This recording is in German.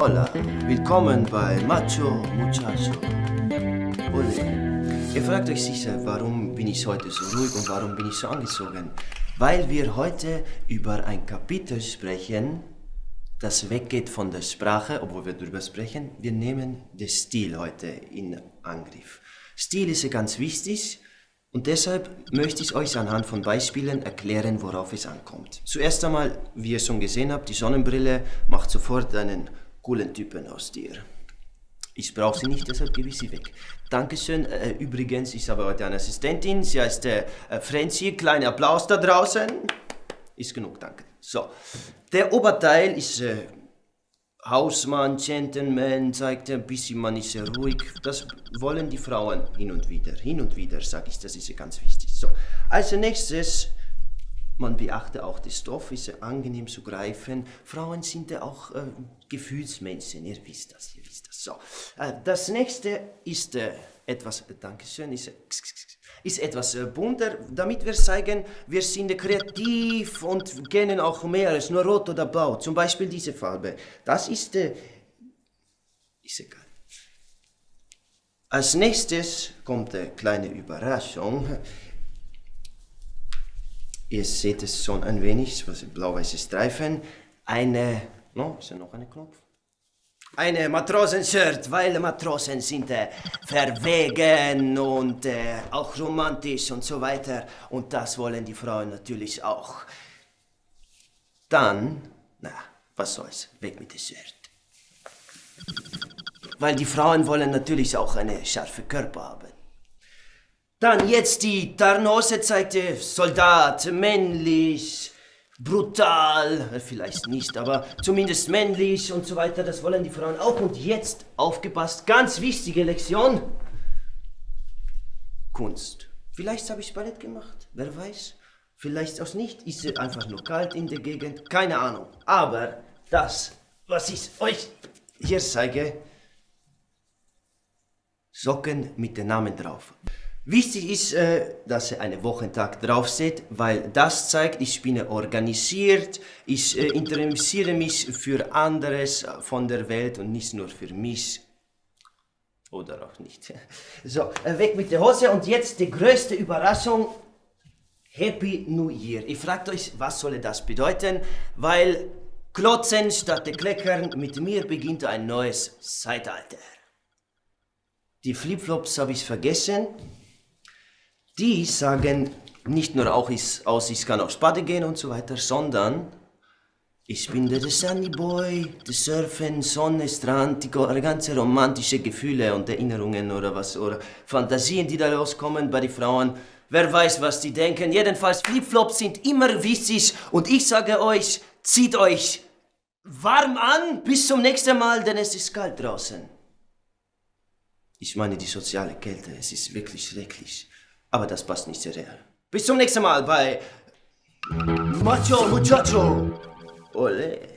Hola, willkommen bei Macho Muchacho. Ole. Ihr fragt euch sicher, warum bin ich heute so ruhig und warum bin ich so angezogen? Weil wir heute über ein Kapitel sprechen, das weggeht von der Sprache, obwohl wir darüber sprechen. Wir nehmen den Stil heute in Angriff. Stil ist ganz wichtig und deshalb möchte ich euch anhand von Beispielen erklären, worauf es ankommt. Zuerst einmal, wie ihr schon gesehen habt, die Sonnenbrille macht sofort einen coolen Typen aus dir. Ich brauche sie nicht, deshalb gebe ich sie weg. Dankeschön. Äh, übrigens, ich habe heute eine Assistentin. Sie heißt äh, Francie. Kleiner Applaus da draußen. Ist genug, danke. So. Der Oberteil ist äh, Hausmann, Gentleman, zeigt ein bisschen, man ist sehr ruhig. Das wollen die Frauen hin und wieder. Hin und wieder, sage ich, das ist ganz wichtig. So. Als nächstes man beachte auch den Stoff, ist angenehm zu greifen. Frauen sind ja auch äh, Gefühlsmenschen, ihr wisst das, ihr wisst das. So, äh, das nächste ist äh, etwas, äh, Dankeschön, ist, äh, ist etwas äh, bunter, damit wir zeigen, wir sind kreativ und kennen auch mehr als nur rot oder blau. Zum Beispiel diese Farbe. Das ist, ist egal. Als nächstes kommt eine kleine Überraschung. Ihr seht es schon ein wenig, was blau-weiße Streifen. Eine, no, ist da noch ein Knopf? Eine Matrosenshirt, weil Matrosen sind äh, verwegen und äh, auch romantisch und so weiter. Und das wollen die Frauen natürlich auch. Dann, na, was soll's, weg mit dem Shirt. Weil die Frauen wollen natürlich auch eine scharfe Körper haben. Dann jetzt die Tarnose zeigte Soldat, männlich, brutal, vielleicht nicht, aber zumindest männlich und so weiter. Das wollen die Frauen auch. Und jetzt, aufgepasst, ganz wichtige Lektion. Kunst. Vielleicht habe ich Ballett gemacht, wer weiß. Vielleicht auch nicht, ist es einfach nur kalt in der Gegend, keine Ahnung. Aber das, was ich euch hier zeige, Socken mit dem Namen drauf. Wichtig ist, äh, dass ihr einen Wochentag drauf seht, weil das zeigt, ich bin organisiert, ich äh, interessiere mich für anderes von der Welt und nicht nur für mich. Oder auch nicht. So, äh, weg mit der Hose und jetzt die größte Überraschung. Happy New Year. Ihr fragt euch, was soll das bedeuten? Weil Klotzen statt Kleckern, mit mir beginnt ein neues Zeitalter. Die Flipflops habe ich vergessen. Die sagen nicht nur auch ich, aus, ich kann aufs Bade gehen und so weiter, sondern ich bin der Sunny Boy, der Surfen, Sonne, Strand, die ganze romantische Gefühle und Erinnerungen oder was, oder Fantasien, die da rauskommen bei den Frauen. Wer weiß, was die denken. Jedenfalls, Flipflops sind immer wichtig und ich sage euch, zieht euch warm an bis zum nächsten Mal, denn es ist kalt draußen. Ich meine die soziale Kälte, es ist wirklich schrecklich. Aber das passt nicht sehr real. Bis zum nächsten Mal bei Macho Muchacho. Ole.